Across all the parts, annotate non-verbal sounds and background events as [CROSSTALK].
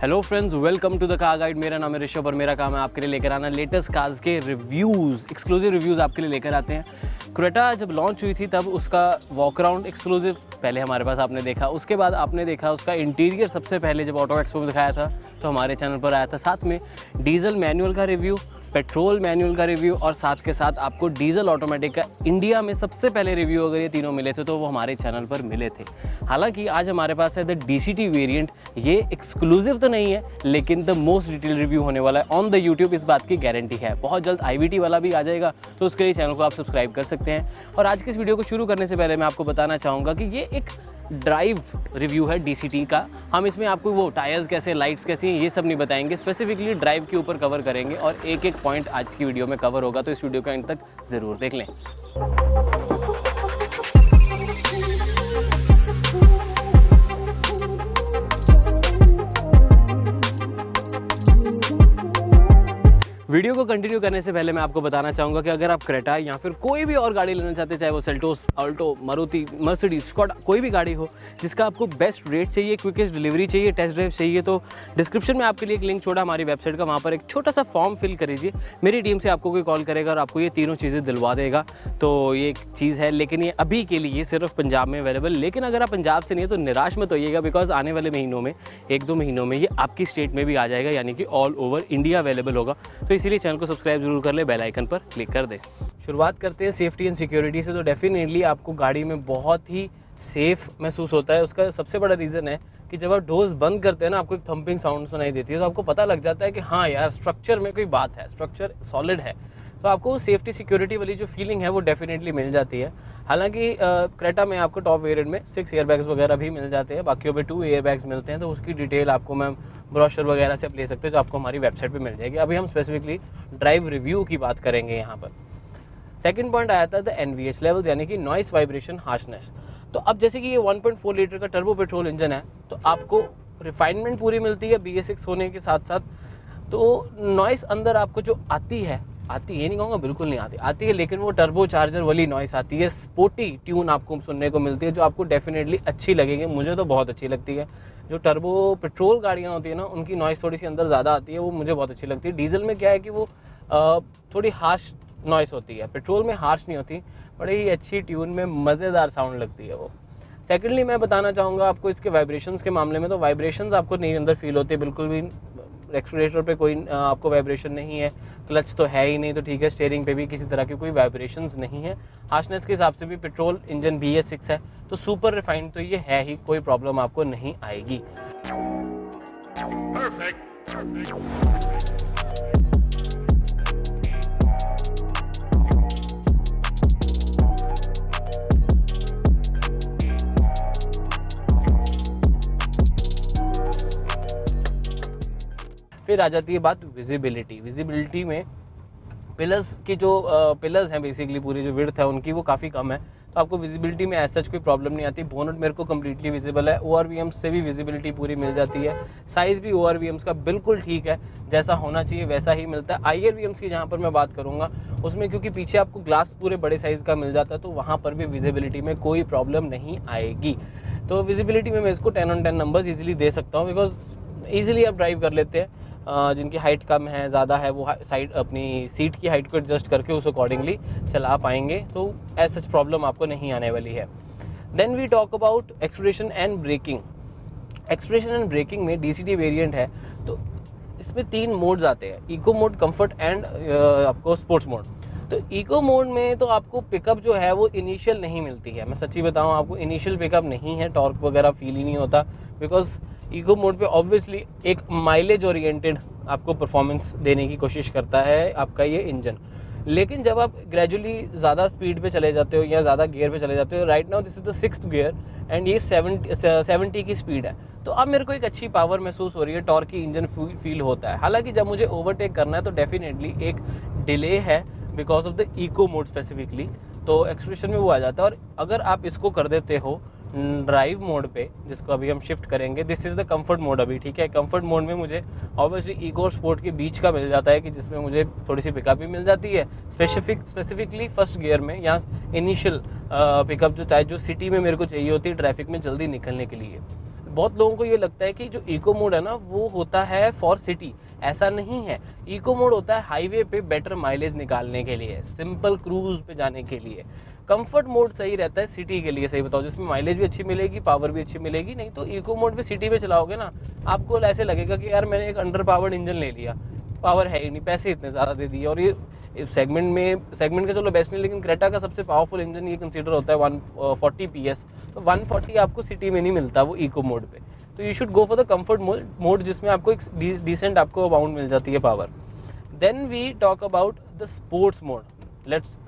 Hello friends welcome to the car guide मेरा नाम है ऋषभ और मेरा काम है आपके लिए लेकर आना लेटेस्ट कार्स के रिव्यूज़ एक्सक्लूसिव रिव्यूज़ आपके लिए लेकर आते हैं। क्रेटा जब लॉन्च हुई थी, तब उसका वॉक राउंड एक्सक्लूसिव पहले हमारे पास आपने देखा। उसके बाद आपने देखा, उसका इंटीरियर सबसे पहले जब ऑटो एक्सपो में दिखाया था तो हमारे चैनल पर आया था साथ में। डीजल मैनुअल का रिव्यू पेट्रोल मैनुअल का रिव्यू और साथ के साथ आपको डीजल ऑटोमेटिक का इंडिया में सबसे पहले रिव्यू अगर ये तीनों मिले थे तो वो हमारे चैनल पर मिले थे। हालाँकि आज हमारे पास है the D C T variant ये एक्सक्लूसिव तो नहीं है, लेकिन द मोस्ट डिटेल रिव्यू होने वाला है ऑन द यूट्यूब इस बात की गारंटी है। बहुत जल्द आईवीटी वाला भी आ जाएगा तो उसके लिए चैनल को आप सब्सक्राइब कर सकते हैं। और आज की इस वीडियो को शुरू करने से पहले मैं आपको बताना चाहूँगा कि ये एक ड्राइव रिव्यू है डीसीटी का। हम इसमें आपको वो टायर्स कैसे लाइट्स कैसी हैं, ये सब नहीं बताएँगे। स्पेसिफिकली ड्राइव के ऊपर कवर करेंगे और एक एक पॉइंट आज की वीडियो में कवर होगा तो इस वीडियो का एंड तक ज़रूर देख लें। वीडियो को कंटिन्यू करने से पहले मैं आपको बताना चाहूँगा कि अगर आप क्रेटा या फिर कोई भी और गाड़ी लेना चाहते चाहे वो Seltos Alto Maruti Mercedes Scott कोई भी गाड़ी हो, जिसका आपको बेस्ट रेट चाहिए क्विकेस्ट डिलीवरी चाहिए टेस्ट ड्राइव चाहिए तो डिस्क्रिप्शन में आपके लिए एक लिंक छोड़ा हमारी वेबसाइट का, वहाँ पर एक छोटा सा फॉर्म फिल कर करीजिए। मेरी टीम से आपको कोई कॉल करेगा और आपको ये तीनों चीज़ें दिलवा देगा। तो ये एक चीज़ है, लेकिन ये अभी के लिए सिर्फ़ पंजाब में अवेलेबल लेकिन अगर आप पंजाब से नहीं है तो निराश मत होइएगा बिकॉज़ आने वाले महीनों में, एक दो महीनों में ये आपकी स्टेट में भी आ जाएगा, यानी कि ऑल ओवर इंडिया अवेलेबल होगा। तो इसीलिए चैनल को सब्सक्राइब ज़रूर कर ले, बेल आइकन पर क्लिक कर दे। शुरुआत करते हैं सेफ्टी एंड सिक्योरिटी से। तो डेफिनेटली आपको गाड़ी में बहुत ही सेफ़ महसूस होता है। उसका सबसे बड़ा रीज़न है कि जब आप डोर्स बंद करते हैं ना, आपको एक थंपिंग साउंड सुनाई देती है। तो आपको पता लग जाता है कि हाँ यार स्ट्रक्चर में कोई बात है। स्ट्रक्चर सॉलिड है। तो आपको सेफ्टी सिक्योरिटी वाली जो फीलिंग है, वो डेफिनेटली मिल जाती है। हालाँकि क्रेटा में आपको टॉप वेरियंट में सिक्स एयर बैग्स वगैरह भी मिल जाते हैं, बाकियों में टू एयर बैग्स मिलते हैं तो उसकी डिटेल आपको मैम ब्रॉशर वगैरह से आप ले सकते हैं, जो आपको हमारी वेबसाइट पर मिल जाएगी। अभी हम स्पेसिफिकली ड्राइव रिव्यू की बात करेंगे यहाँ पर। सेकेंड पॉइंट आया था the N V H levels यानी कि नॉइस वाइब्रेशन हार्शनेस तो अब जैसे कि ये 1.4 लीटर का टर्बो पेट्रोल इंजन है तो आपको रिफाइनमेंट पूरी मिलती है बी होने के साथ साथ तो नॉइस अंदर आपको जो आती है आती है, नहीं कहूँगा बिल्कुल नहीं आती आती है, लेकिन वो टर्बो चार्जर वाली नॉइस आती है स्पोर्टी ट्यून आपको सुनने को मिलती है, जो आपको डेफिनेटली अच्छी लगेगी, मुझे तो बहुत अच्छी लगती है। जो टर्बो पेट्रोल गाड़ियाँ होती है ना, उनकी नॉइस थोड़ी सी अंदर ज़्यादा आती है, वो मुझे बहुत अच्छी लगती है। डीजल में क्या है कि वो थोड़ी हार्श नॉइस होती है पेट्रोल में हार्श नहीं होती, बड़ी ही अच्छी ट्यून में मज़ेदार साउंड लगती है वो। सेकेंडली मैं बताना चाहूँगा आपको इसके वाइब्रेशंस के मामले में तो वाइब्रेशंस आपको नहीं अंदर फील होते बिल्कुल भी एक्सलेटर पे कोई आपको वाइब्रेशन नहीं है क्लच तो है ही नहीं तो ठीक है स्टेयरिंग पे भी किसी तरह की कोई वाइब्रेशन नहीं है हार्शनेस के हिसाब से भी petrol engine B S six है तो सुपर रिफाइंड तो ये है ही, कोई प्रॉब्लम आपको नहीं आएगी Perfect. Perfect. फिर आ जाती है बात विजिबिलिटी विजिबिलिटी में पिलर्स की जो पिलर्स हैं बेसिकली पूरी जो विर्थ है उनकी वो काफ़ी कम है। तो आपको विजिबिलिटी में ऐसा कोई प्रॉब्लम नहीं आती। बोनट मेरे को कम्प्लीटली विजिबल है। ओ से भी विजिबिलिटी पूरी मिल जाती है। साइज़ भी ओ का बिल्कुल ठीक है। जैसा होना चाहिए वैसा ही मिलता है। आई की जहाँ पर मैं बात करूँगा, उसमें क्योंकि पीछे आपको ग्लास पूरे बड़े साइज़ का मिल जाता है तो वहाँ पर भी विजिबिलिटी में कोई प्रॉब्लम नहीं आएगी। तो विजिबिलिटी में मैं इसको ten on ten numbers easily दे सकता हूँ बिकॉज़ ईजिली आप ड्राइव कर लेते हैं। जिनकी हाइट कम है, ज़्यादा है, वो साइड अपनी सीट की हाइट को एडजस्ट करके उस अकॉर्डिंगली चला पाएँगे। तो एज सच प्रॉब्लम आपको नहीं आने वाली है। Then we talk about expression and braking expression and braking में डी सी वेरियंट है तो इसमें तीन मोड्स आते हैं। इको मोड कंफर्ट एंड आपको स्पोर्ट्स मोड तो इको मोड में तो आपको पिकअप जो है, वो इनिशियल नहीं मिलती है। मैं सच्ची बताऊँ, आपको इनिशियल पिकअप नहीं है टॉर्क वगैरह फील ही नहीं होता बिकॉज़ ईगो मोड पे ऑब्वियसली एक माइलेज ओरिएंटेड आपको परफॉर्मेंस देने की कोशिश करता है आपका ये इंजन लेकिन जब आप ग्रेजुअली ज़्यादा स्पीड पे चले जाते हो या ज़्यादा गियर पे चले जाते हो right now this is the six gear and ये सेवेंटी सेवेंटी की स्पीड है। तो अब मेरे को एक अच्छी पावर महसूस हो रही है टॉर्क की इंजन फील होता है। हालाँकि जब मुझे ओवरटेक करना है तो डेफिनेटली एक डिले है because of the eco mode specifically तो एक्सप्रेशन में वो आ जाता है और अगर आप इसको कर देते हो ड्राइव मोड पे, जिसको अभी हम शिफ्ट करेंगे this is the comfort mode अभी, ठीक है? कंफर्ट मोड में मुझे ऑब्वियसली इको स्पोर्ट के बीच का मिल जाता है कि जिसमें मुझे थोड़ी सी पिकअप भी मिल जाती है। स्पेसिफिक स्पेसिफिकली फ़र्स्ट गियर में, या इनिशियल पिकअप जो, चाहे जो सिटी में मेरे को चाहिए होती है ट्रैफ़िक में जल्दी निकलने के लिए। बहुत लोगों को ये लगता है कि जो इको मोड है ना, वो होता है फॉर सिटी ऐसा नहीं है। इको मोड होता है हाईवे पे बेटर माइलेज निकालने के लिए सिंपल क्रूज पे जाने के लिए। कंफर्ट मोड सही रहता है सिटी के लिए, सही बताओ जिसमें माइलेज भी अच्छी मिलेगी पावर भी अच्छी मिलेगी, नहीं तो इको मोड पे सिटी में चलाओगे ना, आपको ऐसे लगेगा कि यार मैंने एक अंडर पावर्ड इंजन ले लिया पावर है ही नहीं, पैसे इतने ज़्यादा दे दिए, और ये सेगमेंट में सेगमेंट का चलो बेस्ट नहीं, लेकिन क्रेटा का सबसे पावरफुल इंजन ये कंसीडर होता है वन फोर्टी पी एस तो वन फोर्टी आपको सिटी में नहीं मिलता वो इको मोड पे तो you should go for the comfort mode जिसमें आपको एक डिसेंट आपको अमाउंट मिल जाती है power then we talk about the sports mode let's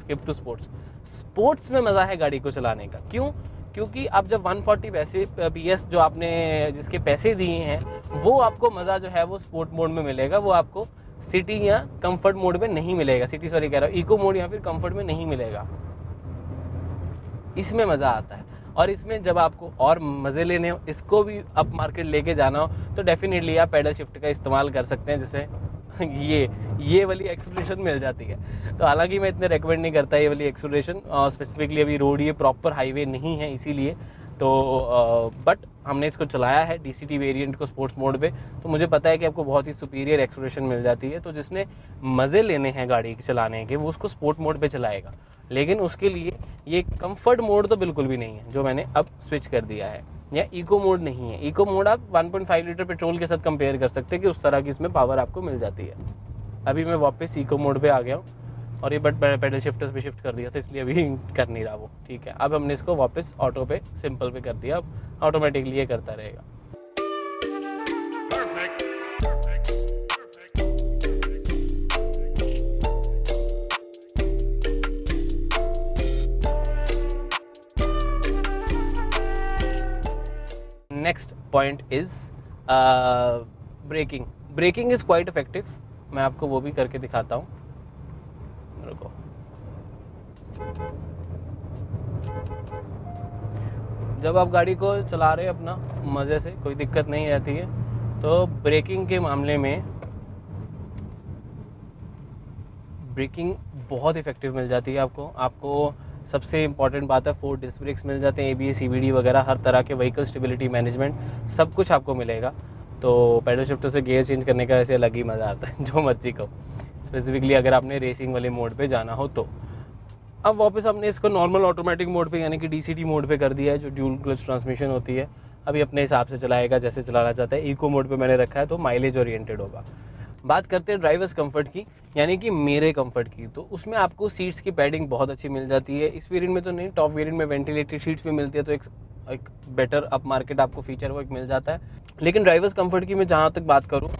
skip to sports sports में मज़ा है गाड़ी को चलाने का। क्यों? क्योंकि आप जब 140 पैसे पी जो आपने, जिसके पैसे दिए हैं, वो आपको मज़ा जो है वो स्पोर्ट मोड में मिलेगा, वो आपको सिटी या कंफर्ट मोड में नहीं मिलेगा। सिटी सॉरी कह रहा हूँ इको मोड या फिर कंफर्ट में नहीं मिलेगा। इसमें मज़ा आता है। और इसमें जब आपको और मज़े लेने हो, इसको भी अप मार्केट लेके जाना हो तो डेफिनेटली आप पैडल शिफ्ट का इस्तेमाल कर सकते हैं, जैसे [LAUGHS] ये ये वाली एक्सप्रेशन मिल जाती है। तो हालाँकि मैं इतने रेकमेंड नहीं करता ये वाली एक्सप्रेशन स्पेसिफिकली अभी रोड ये प्रॉपर हाईवे नहीं है, इसीलिए तो बट हमने इसको चलाया है डी सी वेरिएंट को स्पोर्ट्स मोड पे। तो मुझे पता है कि आपको बहुत ही सुपीरियर एक्सप्रेशन मिल जाती है। तो जिसने मज़े लेने हैं गाड़ी चलाने के, वो उसको स्पोर्ट मोड पे चलाएगा। लेकिन उसके लिए ये कंफर्ट मोड तो बिल्कुल भी नहीं है, जो मैंने अब स्विच कर दिया है। या इको मोड नहीं है। इको मोड आप 1.5 लीटर पेट्रोल के साथ कंपेयर कर सकते हैं कि उस तरह की इसमें पावर आपको मिल जाती है। अभी मैं वापस इको मोड पे आ गया हूँ। और ये बट पेडल शिफ्टर्स पे शिफ्ट कर दिया था, इसलिए अभी [LAUGHS] कर नहीं रहा वो। ठीक है, अब हमने इसको वापस ऑटो पे, सिंपल पे कर दिया। अब ऑटोमेटिकली ये करता रहेगा। Next point is braking braking is quite effective मैं आपको वो भी करके दिखाता हूँ रुको जब आप गाड़ी को चला रहे अपना, मज़े से, कोई दिक्कत नहीं रहती है तो ब्रेकिंग के मामले में ब्रेकिंग बहुत इफ़ेक्टिव मिल जाती है आपको। आपको सबसे इंपॉर्टेंट बात है फोर डिस्क ब्रेक्स मिल जाते हैं ए बी सी वगैरह, हर तरह के व्हीकल स्टेबिलिटी मैनेजमेंट सब कुछ आपको मिलेगा। तो पैडल शिफ्टर से गेयर चेंज करने का ऐसे अलग ही मज़ा आता है, [LAUGHS] जो मर्ज़ी को स्पेसिफिकली अगर आपने रेसिंग वाले मोड पे जाना हो तो। अब वापस हमने इसको नॉर्मल ऑटोमेटिक मोड पे, यानी कि डीसीटी मोड पे कर दिया है, जो ड्यूल क्लच ट्रांसमिशन होती है। अभी अपने हिसाब से चलाएगा, जैसे चलाना चाहता है। इको मोड पे मैंने रखा है तो माइलेज ओरिएंटेड होगा। बात करते हैं ड्राइवर्स कंफर्ट की, यानी कि मेरे कंफर्ट की। तो उसमें आपको सीट्स की पैडिंग बहुत अच्छी मिल जाती है। इस वेरियंट में तो नहीं टॉप वेरियंट में वेंटिलेटेड सीट्स भी मिलती है तो एक एक बेटर अप मार्केट आपको फीचर वो एक मिल जाता है। लेकिन ड्राइवर्स कंफर्ट की मैं जहाँ तक बात करूँ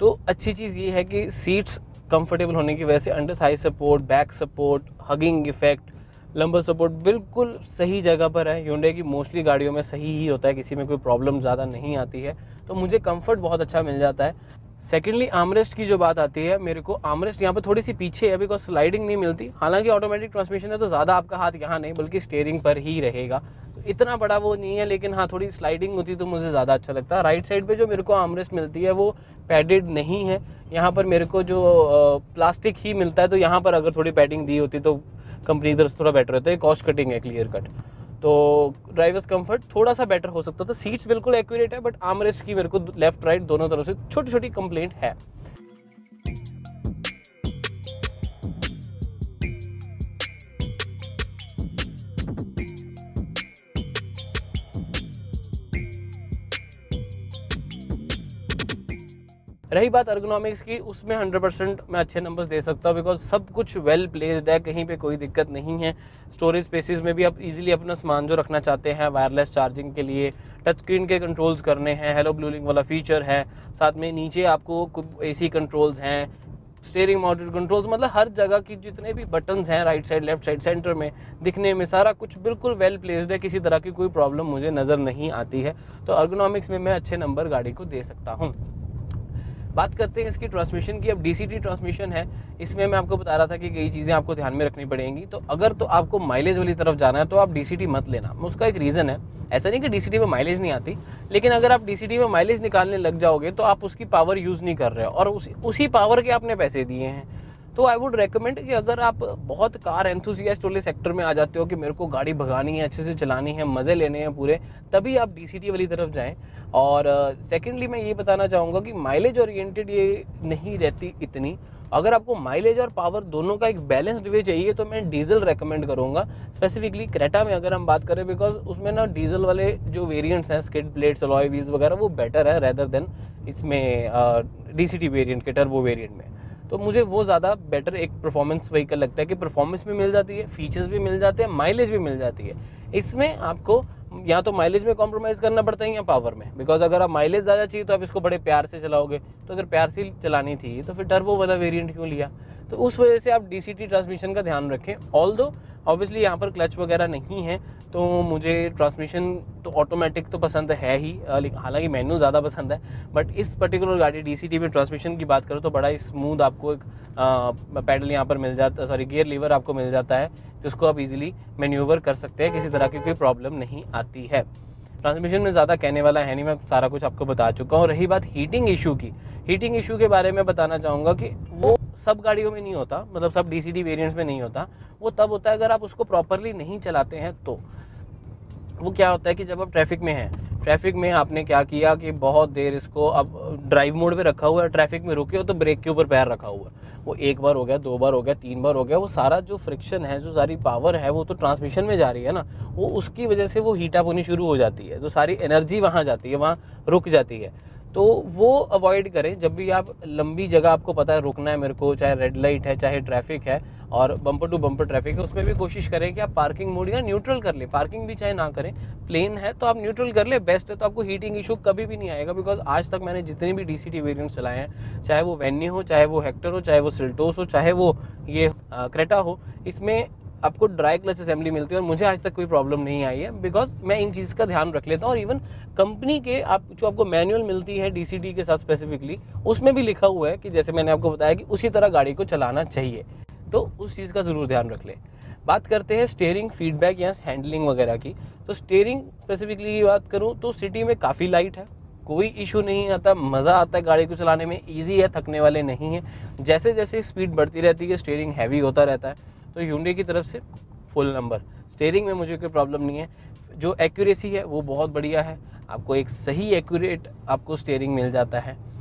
तो अच्छी चीज़ ये है कि सीट्स कंफर्टेबल होने की वजह से under thigh support back support hugging effect lumbar support बिल्कुल सही जगह पर है। यूडे की मोस्टली गाड़ियों में सही ही होता है, किसी में कोई प्रॉब्लम ज़्यादा नहीं आती है। तो मुझे कंफर्ट बहुत अच्छा मिल जाता है। सेकेंडली आमरेस्ट की जो बात आती है, मेरे को आमरेस्ट यहाँ पे थोड़ी सी पीछे है बिकॉज़ स्लाइडिंग नहीं मिलती। हालाँकि ऑटोमेटिक ट्रांसमिशन है तो ज़्यादा आपका हाथ यहाँ नहीं, बल्कि स्टेयरिंग पर ही रहेगा। तो इतना बड़ा वो नहीं है, लेकिन हाँ थोड़ी स्लाइडिंग होती तो मुझे ज़्यादा अच्छा लगता। है राइट साइड पे जो मेरे को आमरेस्ट मिलती है, वो पैडेड नहीं है। यहाँ पर मेरे को जो प्लास्टिक ही मिलता है तो यहाँ पर अगर थोड़ी पैटिंग दी होती तो कंपनी इधर थोड़ा बेटर होता है कॉस्ट कटिंग है क्लियर कट तो ड्राइवर्स कंफर्ट थोड़ा सा बेटर हो सकता था। सीट्स बिल्कुल एक्यूरेट है बट आमरेस्ट की मेरे को लेफ़्ट राइट दोनों तरफ़ से छोटी छोटी कंप्लेंट है। रही बात अर्गोनॉमिक्स की, उसमें 100 परसेंट मैं अच्छे नंबर्स दे सकता हूँ बिकॉज़ सब कुछ वेल प्लेस्ड है, कहीं पे कोई दिक्कत नहीं है। स्टोरेज स्पेसिस में भी आप इजीली अपना सामान जो रखना चाहते हैं वायरलेस चार्जिंग के लिए टच स्क्रीन के कंट्रोल्स करने हैं हेलो ब्लूलिंग वाला फीचर है, साथ में नीचे आपको ए सी कंट्रोल्स हैं स्टेयरिंग माउंटेड कंट्रोल्स मतलब हर जगह की जितने भी बटन्स हैं right side left side centre में, दिखने में सारा कुछ बिल्कुल वेल प्लेस्ड है, किसी तरह की कोई प्रॉब्लम मुझे नज़र नहीं आती है। तो अर्गोनॉमिक्स में मैं अच्छे नंबर गाड़ी को दे सकता हूँ। बात करते हैं इसकी ट्रांसमिशन की। अब डीसीटी ट्रांसमिशन है। इसमें मैं आपको बता रहा था कि कई चीज़ें आपको ध्यान में रखनी पड़ेंगी। तो अगर तो आपको माइलेज वाली तरफ़ जाना है तो आप डीसीटी मत लेना। उसका एक रीज़न है। ऐसा नहीं कि डीसीटी में माइलेज नहीं आती, लेकिन अगर आप डीसीटी में माइलेज निकालने लग जाओगे तो आप उसकी पावर यूज़ नहीं कर रहे हो। और उसी उसी पावर के आपने पैसे दिए हैं। तो आई वुड रिकमेंड कि अगर आप बहुत कार एंथुजियास्ट वाले सेक्टर में आ जाते हो कि मेरे को गाड़ी भगानी है अच्छे से चलानी है मज़े लेने हैं पूरे तभी आप डीसीटी वाली तरफ़ जाएँ। और सेकेंडली uh, मैं ये बताना चाहूँगा कि माइलेज ओरिएंटेड ये नहीं रहती इतनी। अगर आपको माइलेज और पावर दोनों का एक बैलेंस्ड वे चाहिए तो मैं डीजल रेकमेंड करूँगा। स्पेसिफिकली क्रेटा में अगर हम बात करें बिकॉज़ उसमें ना डीजल वाले जो वेरिएंट्स हैं स्किड प्लेट्स अलॉय व्हील्स वगैरह वो बेटर है रेदर देन इसमें डी सी टी वेरियंट के टर्बो वेरियंट में। तो मुझे वो ज़्यादा बेटर एक परफॉर्मेंस व्हीकल लगता है कि परफॉर्मेंस भी मिल जाती है फीचर्स भी मिल जाते हैं माइलेज भी मिल जाती है। इसमें आपको या तो माइलेज में कॉम्प्रोमाइज़ करना पड़ता है या पावर में। बिकॉज़ अगर आप माइलेज ज़्यादा चाहिए तो आप इसको बड़े प्यार से चलाओगे। तो अगर प्यार से चलानी थी तो फिर टर्बो वाला वेरियंट क्यों लिया? तो उस वजह से आप डीसीटी ट्रांसमिशन का ध्यान रखें। ऑल ऑब्वियसली यहाँ पर क्लच वगैरह नहीं है तो मुझे ट्रांसमिशन तो ऑटोमेटिक तो पसंद है ही हालाँकि मैनुअल ज़्यादा पसंद है बट इस पर्टिकुलर गाड़ी DCT में ट्रांसमिशन की बात करो तो बड़ा ही स्मूथ आपको एक पैडल यहाँ पर मिल जाता सॉरी गियर लीवर आपको मिल जाता है, जिसको आप इजीली मैन्यूवर कर सकते हैं, किसी तरह की कोई प्रॉब्लम नहीं आती है। ट्रांसमिशन में ज़्यादा कहने वाला है नहीं, मैं सारा कुछ आपको बता चुका हूँ रही बात हीटिंग इशू की। हीटिंग इशू के बारे में बताना चाहूँगा कि वो सब गाड़ियों में नहीं होता मतलब सब डी सी वेरियंट्स में नहीं होता, वो तब होता है अगर आप उसको प्रॉपरली नहीं चलाते हैं तो। वो क्या होता है कि जब आप ट्रैफ़िक में हैं ट्रैफ़िक में आपने क्या किया कि बहुत देर इसको अब ड्राइव मोड पे रखा हुआ है ट्रैफ़िक में रुके हो तो ब्रेक के ऊपर पैर रखा हुआ है। वो एक बार हो गया, दो बार हो गया, तीन बार हो गया, वो सारा जो फ्रिक्शन है, जो सारी पावर है, वो तो ट्रांसमिशन में जा रही है ना, वो उसकी वजह से वो हीटअप होनी शुरू हो जाती है। तो सारी एनर्जी वहाँ जाती है, वहाँ रुक जाती है। तो वो अवॉइड करें। जब भी आप लंबी जगह आपको पता है रुकना है मेरे को, चाहे रेड लाइट है, चाहे ट्रैफ़िक है, और बम्पर टू बम्पर ट्रैफ़िक है, उसमें भी कोशिश करें कि आप पार्किंग मोड या न्यूट्रल कर ले। पार्किंग भी चाहे ना करें प्लेन है तो आप न्यूट्रल कर ले। बेस्ट है तो आपको हीटिंग इशू कभी भी नहीं आएगा बिकॉज़ आज तक मैंने जितने भी डी सी वेरियंट्स चलाए हैं, चाहे वो वेन्यू हो, चाहे वो हेक्टर हो, चाहे वो सिल्टोस हो, चाहे वो ये क्रेटा हो, इसमें आपको ड्राई क्लच असेंबली मिलती है और मुझे आज तक कोई प्रॉब्लम नहीं आई है बिकॉज़ मैं इन चीज़ का ध्यान रख लेता हूँ और इवन कंपनी के आप, जो आपको मैनुअल मिलती है डी के साथ स्पेसिफिकली उसमें भी लिखा हुआ है कि जैसे मैंने आपको बताया कि उसी तरह गाड़ी को चलाना चाहिए। तो उस चीज़ का ज़रूर ध्यान रख ले। बात करते हैं स्टेयरिंग फीडबैक या हैंडलिंग वगैरह की। तो स्टेयरिंग स्पेसिफिकली की बात करूँ तो सिटी में काफ़ी लाइट है, कोई इशू नहीं आता, मज़ा आता है गाड़ी को चलाने में इजी है, थकने वाले नहीं है। जैसे जैसे स्पीड बढ़ती रहती है स्टेयरिंग हैवी होता रहता है। तो यूंडे की तरफ़ से फुल नंबर स्टेयरिंग में मुझे कोई प्रॉब्लम नहीं है. जो एक्यूरेसी है, वो बहुत बढ़िया है. आपको एक सही एक्यूरेट आपको स्टेयरिंग मिल जाता है.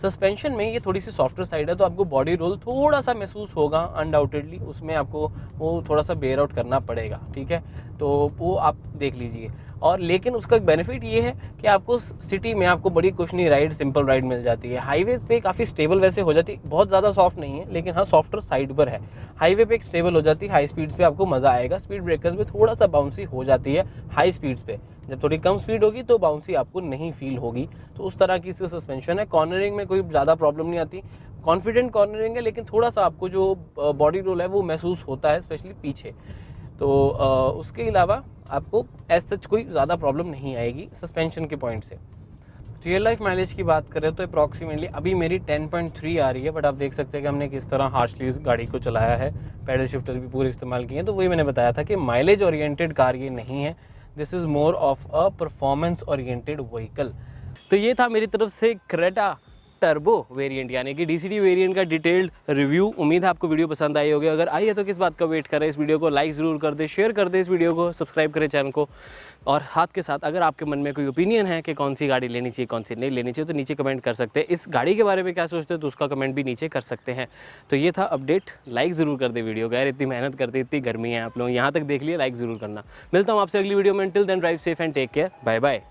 सस्पेंशन में ये थोड़ी सी सॉफ्टवेयर साइड है तो आपको बॉडी रोल थोड़ा सा महसूस होगा अनडाउटेडली उसमें आपको वो थोड़ा सा बेयर आउट करना पड़ेगा, ठीक है? तो वो आप देख लीजिए। और लेकिन उसका एक बेनिफिट ये है कि आपको सिटी में आपको बड़ी कुछ नहीं राइड सिंपल राइड मिल जाती है। हाईवे पे काफ़ी स्टेबल वैसे हो जाती है बहुत ज़्यादा सॉफ्ट नहीं है, लेकिन हाँ सॉफ्टवेयर साइड पर है। हाईवे पे एक स्टेबल हो जाती है हाई स्पीड्स पे आपको मज़ा आएगा स्पीड ब्रेकर्स में थोड़ा सा बाउंसी हो जाती है हाई स्पीड्स पे। जब थोड़ी कम स्पीड होगी तो बाउंसी आपको नहीं फील होगी। तो उस तरह की इसकी सस्पेंशन है। कॉर्नरिंग में कोई ज़्यादा प्रॉब्लम नहीं आती। कॉन्फिडेंट कॉर्नरिंग है, लेकिन थोड़ा सा आपको जो बॉडी रोल है वो महसूस होता है स्पेशली पीछे। तो उसके अलावा आपको एज सच कोई ज़्यादा प्रॉब्लम नहीं आएगी सस्पेंशन के पॉइंट से। रियल लाइफ माइलेज की बात करें तो अप्रॉक्सीमेटली अभी मेरी 10.3 आ रही है बट आप देख सकते हैं कि हमने किस तरह हार्शली गाड़ी को चलाया है। पैडल शिफ्टर भी पूरे इस्तेमाल किए हैं तो वही मैंने बताया था कि माइलेज ओरिएंटेड कार ये नहीं है। This is more of a performance oriented vehicle तो ये था मेरी तरफ़ से क्रेटा टर्बो वेरिएंट, यानी कि डीसीडी वेरिएंट का डिटेल्ड रिव्यू। उम्मीद है आपको वीडियो पसंद आई होगी। अगर आई है तो किस बात का वेट करें? इस वीडियो को लाइक ज़रूर कर दे, शेयर कर दे इस वीडियो को, सब्सक्राइब करें चैनल को। और हाथ के साथ, अगर आपके मन में कोई ओपिनियन है कि कौन सी गाड़ी लेनी चाहिए, कौन सी नहीं लेनी चाहिए तो नीचे कमेंट कर सकते हैं। इस गाड़ी के बारे में क्या सोचते हैं तो उसका कमेंट भी नीचे कर सकते हैं। तो ये था अपडेट लाइक ज़रूर कर दे वीडियो यार, इतनी मेहनत करते, इतनी गर्मी है आप लोग यहाँ तक देख लिए लाइक ज़रूर करना। मिलता हूँ आपसे अगली वीडियो में। Till then drive safe and take care bye bye